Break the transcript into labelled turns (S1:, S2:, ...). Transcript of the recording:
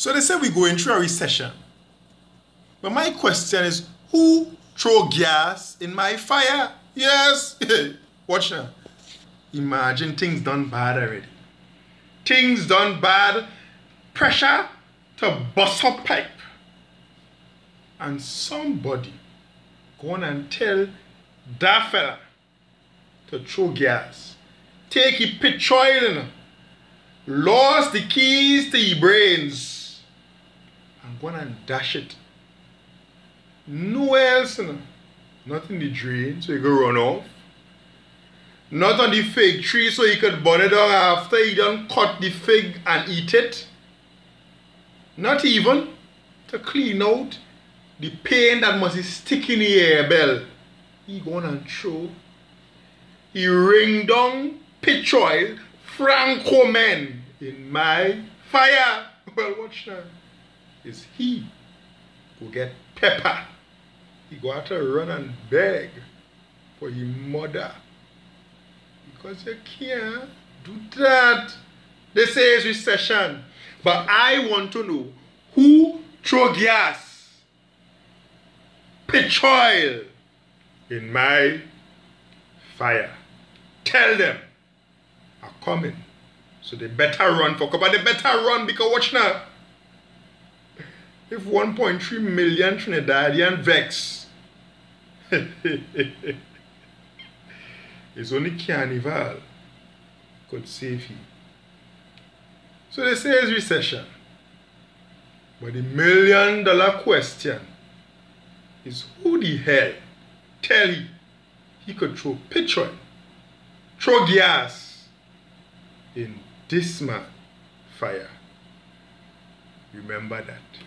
S1: So they say we're going through a recession. But my question is, who throw gas in my fire? Yes. Watch now. Imagine things done bad already. Things done bad. Pressure to bust up pipe. And somebody go on and tell that fella to throw gas. Take your pitch oil, lost the keys to your brains, and go on and dash it. No else, know. not in the drain so you can run off. Not on the fig tree so you could burn it down after you done cut the fig and eat it. Not even to clean out the pain that must stick in the air bell. He gone and show. He ring down pitch oil Franco men in my fire. Well, watch now. Is he who get pepper. He go out to run and beg for his mother. Because you can't do that. They say it's recession. But I want to know who throw gas, petrol in my fire. Tell them I'm coming. So they better run for cover. They better run because watch now. If 1.3 million Trinidadian vex, it's only carnival could save you. So they say it's recession. But the million dollar question is who the hell tell you he could throw petrol, throw gas in this man fire? Remember that.